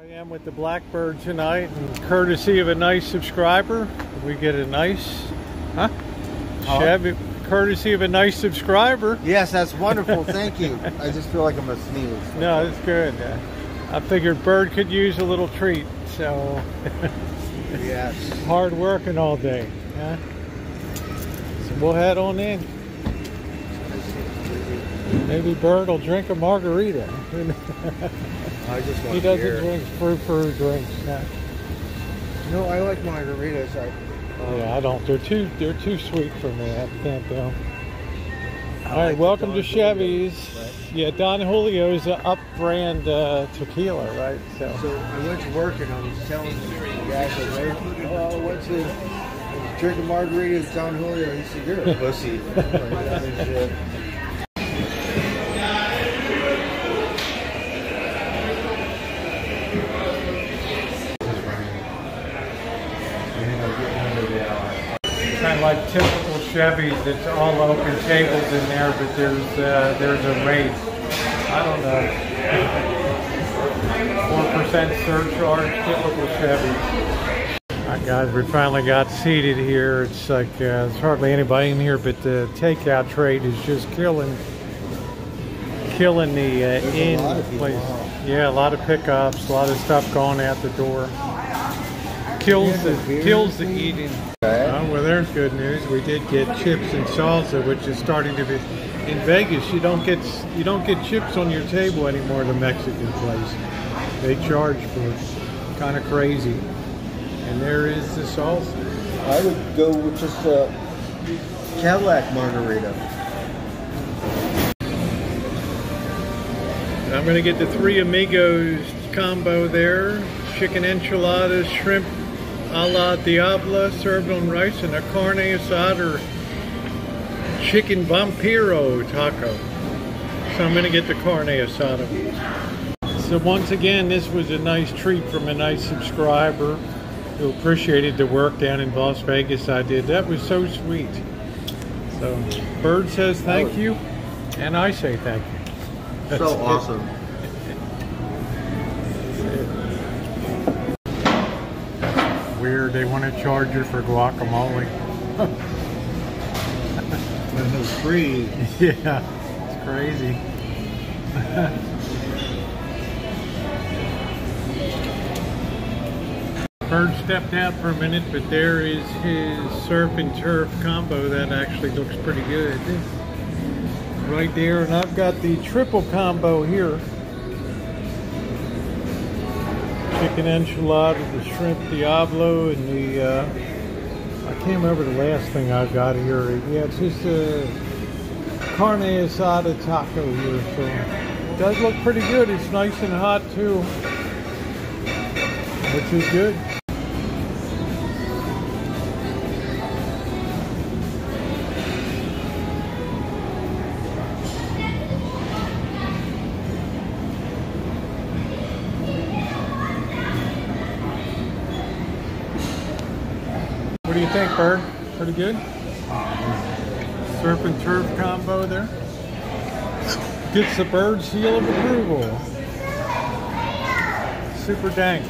I am with the Blackbird tonight, and courtesy of a nice subscriber, we get a nice, huh? Chevy, courtesy of a nice subscriber. Yes, that's wonderful. Thank you. I just feel like I'm gonna sneeze. No, that's good. Uh, I figured Bird could use a little treat, so Yes. hard working all day. Huh? So we'll head on in. Maybe Bird will drink a margarita. I just want he doesn't beer. drink fruit fruit drinks. No. No, I like margaritas. I, Yeah, I don't. They're too they're too sweet for me. I can't do 'em. I All right, like the welcome to Don Julio, Chevy's. right? Yeah, Don Julio's a up brand uh, tequila, right? So So I went to work and I was telling the guy, I said, "Hey, oh, I went to I was drinking margaritas Don Julio. He said, you're a pussy. I'm like, "Yeah, no shit." kind of like typical Chevys. It's all open tables in there, but there's uh, there's a rate. I don't know. Four percent surcharge, typical Chevy. All right, guys, we finally got seated here. It's like uh, there's hardly anybody in here, but the takeout trade is just killing, killing the uh, in lot of people, place. huh? Yeah, a lot of pickups, a lot of stuff going out the door. Kills the the kills the thing. eating. There's good news. We did get chips and salsa, which is starting to be in Vegas. You don't get you don't get chips on your table anymore. At a Mexican place they charge for it. Kind of crazy. And there is the salsa. I would go with just a Cadillac margarita. I'm gonna get the three amigos combo there: chicken enchiladas, shrimp a la diabla, served on rice, and a carne asada or chicken vampiro taco. So I'm gonna get the carne asada. So once again, this was a nice treat from a nice subscriber who appreciated the work down in Las Vegas I did. That was so sweet. So Bird says thank you, and I say thank you. That's So it. Weird, they want to charge you for guacamole. And it was free. Yeah, it's crazy. Bird stepped out for a minute, but there is his surf and turf combo that actually looks pretty good. Right there, and I've got the triple combo here. Chicken enchilada, the shrimp diablo, and the, uh, I can't remember the last thing I got here. Yeah, it's just a carne asada taco here, so it does look pretty good. It's nice and hot too, which is good. You think, Bird? Pretty good? Surf and turf combo there. Gets the bird seal of approval. Super dank.